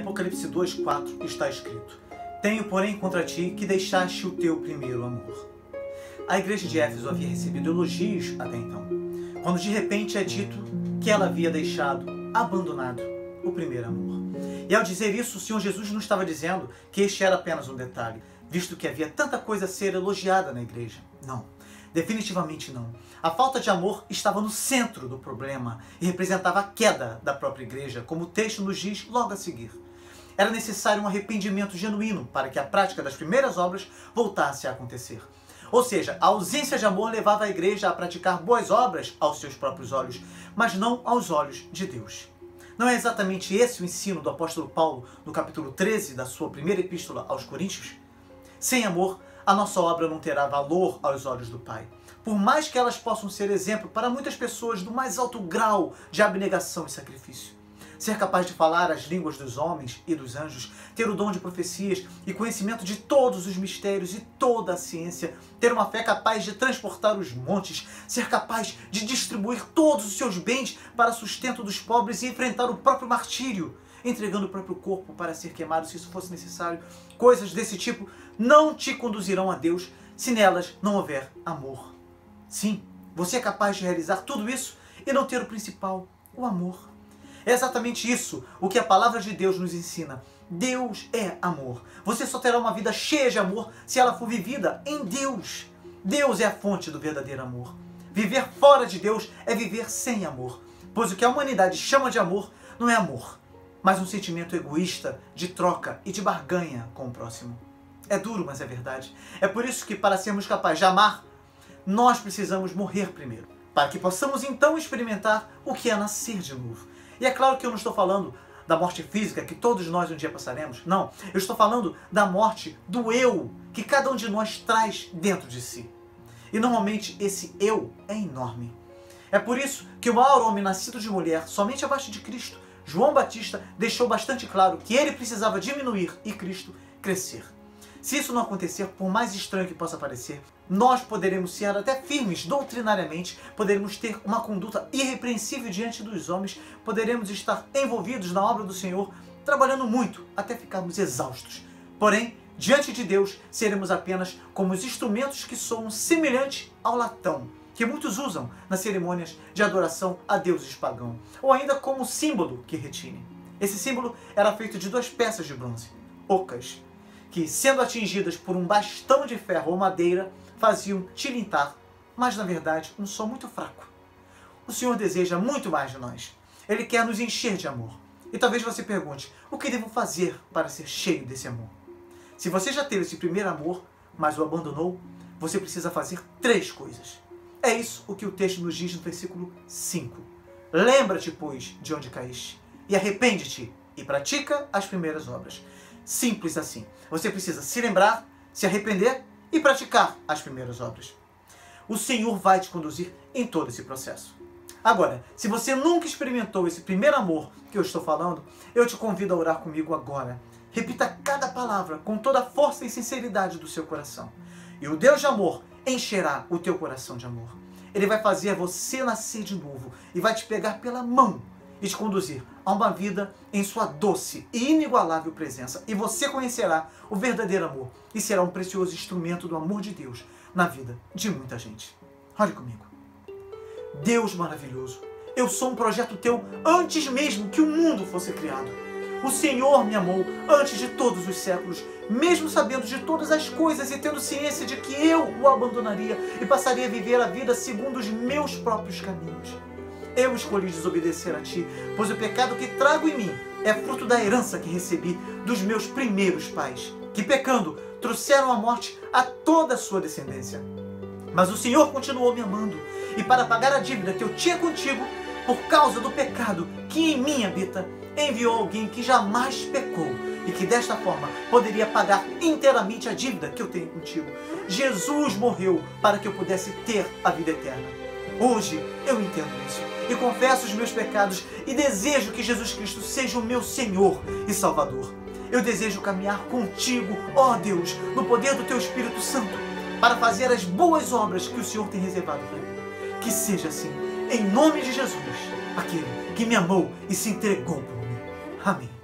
Apocalipse 2,4 está escrito: Tenho, porém, contra ti que deixaste o teu primeiro amor. A igreja de Éfeso havia recebido elogios até então, quando de repente é dito que ela havia deixado, abandonado o primeiro amor. E ao dizer isso, o Senhor Jesus não estava dizendo que este era apenas um detalhe, visto que havia tanta coisa a ser elogiada na igreja. Não. Definitivamente não. A falta de amor estava no centro do problema e representava a queda da própria igreja, como o texto nos diz logo a seguir. Era necessário um arrependimento genuíno para que a prática das primeiras obras voltasse a acontecer. Ou seja, a ausência de amor levava a igreja a praticar boas obras aos seus próprios olhos, mas não aos olhos de Deus. Não é exatamente esse o ensino do apóstolo Paulo no capítulo 13 da sua primeira epístola aos Coríntios? Sem amor, a nossa obra não terá valor aos olhos do Pai. Por mais que elas possam ser exemplo para muitas pessoas do mais alto grau de abnegação e sacrifício ser capaz de falar as línguas dos homens e dos anjos, ter o dom de profecias e conhecimento de todos os mistérios e toda a ciência, ter uma fé capaz de transportar os montes, ser capaz de distribuir todos os seus bens para sustento dos pobres e enfrentar o próprio martírio, entregando o próprio corpo para ser queimado se isso fosse necessário. Coisas desse tipo não te conduzirão a Deus se nelas não houver amor. Sim, você é capaz de realizar tudo isso e não ter o principal, o amor. É exatamente isso o que a palavra de Deus nos ensina. Deus é amor. Você só terá uma vida cheia de amor se ela for vivida em Deus. Deus é a fonte do verdadeiro amor. Viver fora de Deus é viver sem amor. Pois o que a humanidade chama de amor não é amor, mas um sentimento egoísta de troca e de barganha com o próximo. É duro, mas é verdade. É por isso que, para sermos capazes de amar, nós precisamos morrer primeiro, para que possamos então experimentar o que é nascer de novo. E é claro que eu não estou falando da morte física que todos nós um dia passaremos. Não, eu estou falando da morte do eu que cada um de nós traz dentro de si. E normalmente esse eu é enorme. É por isso que o maior homem nascido de mulher, somente abaixo de Cristo, João Batista, deixou bastante claro que ele precisava diminuir e Cristo crescer. Se isso não acontecer, por mais estranho que possa parecer, nós poderemos ser até firmes doutrinariamente, poderemos ter uma conduta irrepreensível diante dos homens, poderemos estar envolvidos na obra do Senhor, trabalhando muito até ficarmos exaustos. Porém, diante de Deus, seremos apenas como os instrumentos que soam semelhante ao latão, que muitos usam nas cerimônias de adoração a deuses pagãos, ou ainda como símbolo que retine. Esse símbolo era feito de duas peças de bronze, ocas, que, sendo atingidas por um bastão de ferro ou madeira, faziam tilintar, mas na verdade um som muito fraco. O Senhor deseja muito mais de nós. Ele quer nos encher de amor. E talvez você pergunte: o que devo fazer para ser cheio desse amor? Se você já teve esse primeiro amor, mas o abandonou, você precisa fazer três coisas. É isso o que o texto nos diz no versículo 5. Lembra-te, pois, de onde caíste, e arrepende-te, e pratica as primeiras obras. Simples assim. Você precisa se lembrar, se arrepender e praticar as primeiras obras. O Senhor vai te conduzir em todo esse processo. Agora, se você nunca experimentou esse primeiro amor que eu estou falando, eu te convido a orar comigo agora. Repita cada palavra com toda a força e sinceridade do seu coração. E o Deus de amor encherá o teu coração de amor. Ele vai fazer você nascer de novo e vai te pegar pela mão e te conduzir a uma vida em sua doce e inigualável presença. E você conhecerá o verdadeiro amor e será um precioso instrumento do amor de Deus na vida de muita gente. Olhe comigo. Deus maravilhoso, eu sou um projeto teu antes mesmo que o mundo fosse criado. O Senhor me amou antes de todos os séculos, mesmo sabendo de todas as coisas e tendo ciência de que eu o abandonaria e passaria a viver a vida segundo os meus próprios caminhos. Eu escolhi desobedecer a ti, pois o pecado que trago em mim é fruto da herança que recebi dos meus primeiros pais, que pecando trouxeram a morte a toda a sua descendência. Mas o Senhor continuou me amando, e para pagar a dívida que eu tinha contigo, por causa do pecado que em mim habita, enviou alguém que jamais pecou e que desta forma poderia pagar inteiramente a dívida que eu tenho contigo. Jesus morreu para que eu pudesse ter a vida eterna. Hoje eu entendo isso e confesso os meus pecados e desejo que Jesus Cristo seja o meu Senhor e Salvador. Eu desejo caminhar contigo, ó Deus, no poder do teu Espírito Santo, para fazer as boas obras que o Senhor tem reservado para mim. Que seja assim, em nome de Jesus, aquele que me amou e se entregou por mim. Amém.